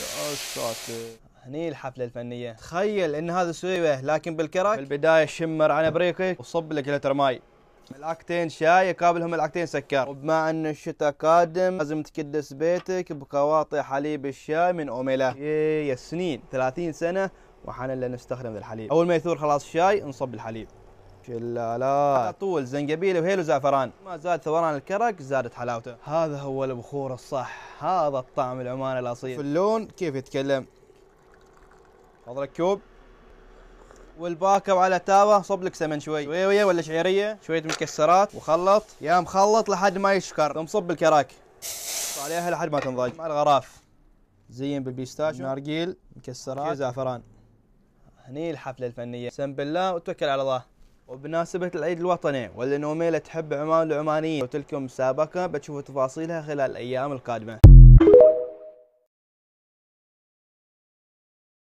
يا ساتر هني الحفلة الفنية. تخيل إن هذا سويبه لكن بالكرك؟ بالبداية شمر عن ابريقي وصب لك لتر ماي ملعقتين شاي يقابلهم ملعقتين سكر. وبما أن الشتاء قادم لازم تكدس بيتك بقواطع حليب الشاي من أوميلا. يا سنين 30 سنة وحنا اللي نستخدم الحليب. أول ما يثور خلاص الشاي نصب الحليب. شلالات على طول زنجبيل وهيل وزعفران ما زاد ثوران الكرك زادت حلاوته. هذا هو البخور الصح. هذا الطعم العماني الأصيل. في اللون كيف يتكلم؟ فضلك كوب والباكر على تاوة. صب لك سمن شوي. شوية ولا شعيريه شوية مكسرات. وخلط. يا مخلط لحد ما يشكر. ثم صب الكرك. عليها لحد ما تنضج. مع الغراف. زين بال pistachio. نارجيل مكسرات. زعفران؟ هني الحفلة الفنية. سم بالله وتوكل على الله. وبمناسبة العيد الوطني ولأن أوميلا تحب عمان العمانيين وتلكم مسابقة بتشوفوا تفاصيلها خلال الأيام القادمة.